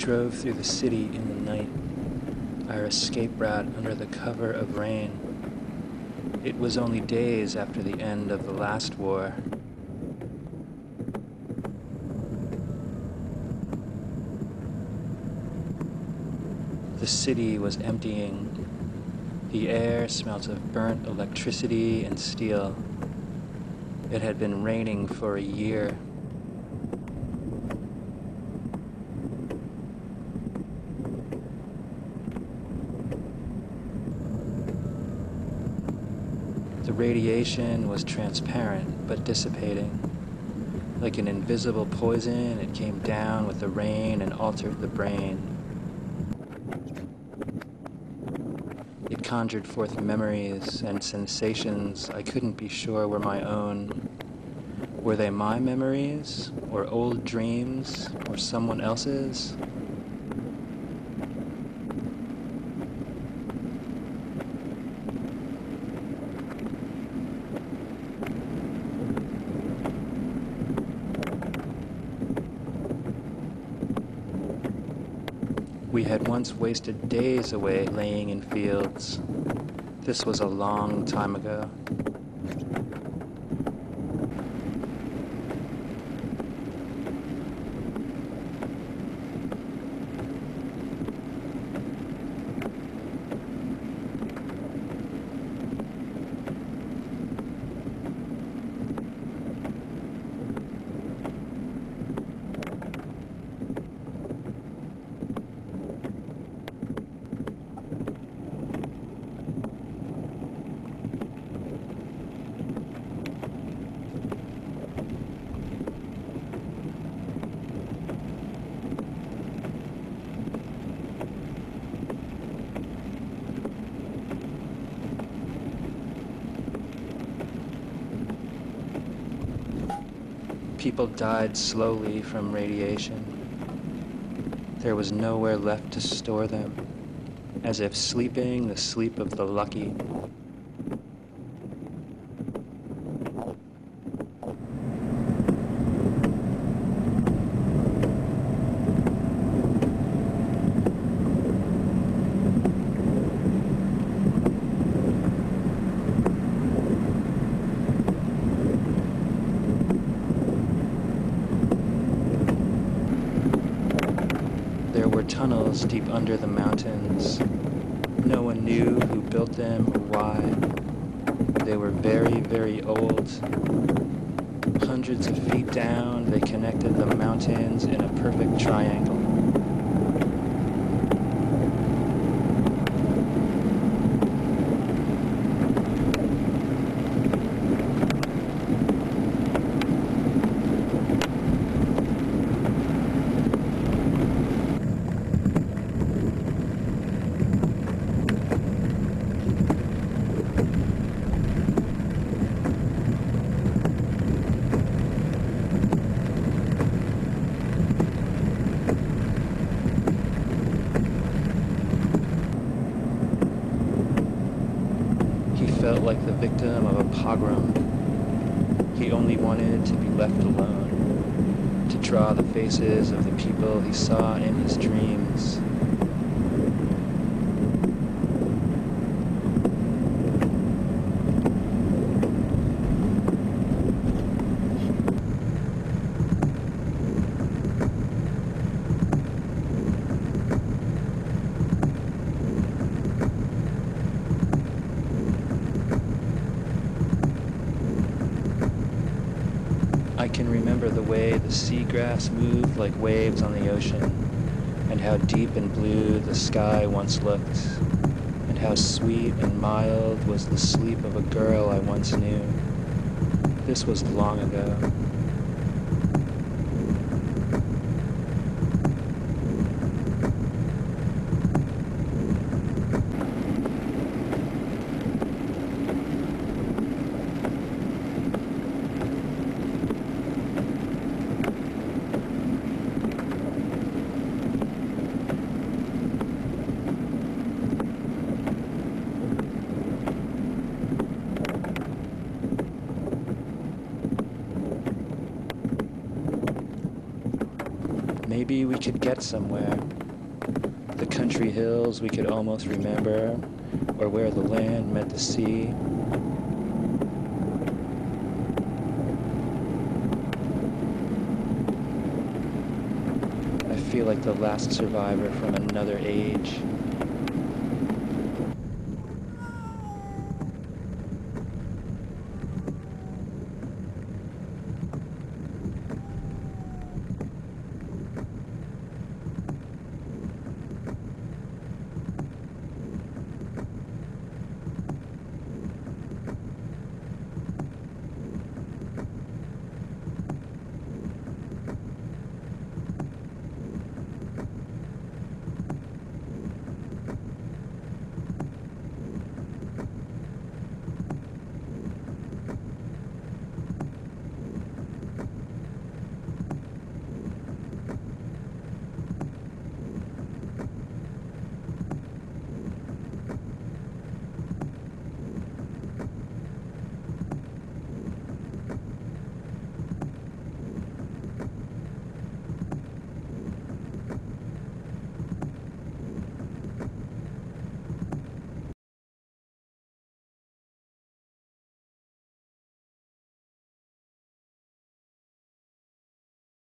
Drove through the city in the night, our escape route under the cover of rain. It was only days after the end of the last war. The city was emptying. The air smelt of burnt electricity and steel. It had been raining for a year. The radiation was transparent but dissipating. Like an invisible poison, it came down with the rain and altered the brain. It conjured forth memories and sensations I couldn't be sure were my own. Were they my memories, or old dreams, or someone else's? We had once wasted days away laying in fields. This was a long time ago. People died slowly from radiation. There was nowhere left to store them, as if sleeping the sleep of the lucky. There were tunnels deep under the mountains. No one knew who built them or why. They were very, very old. Hundreds of feet down, they connected the mountains in a perfect triangle. He felt like the victim of a pogrom. He only wanted to be left alone, to draw the faces of the people he saw in his dreams. I can remember the way the seagrass moved like waves on the ocean, and how deep and blue the sky once looked, and how sweet and mild was the sleep of a girl I once knew. This was long ago. Maybe we could get somewhere. The country hills we could almost remember, or where the land met the sea. I feel like the last survivor from another age.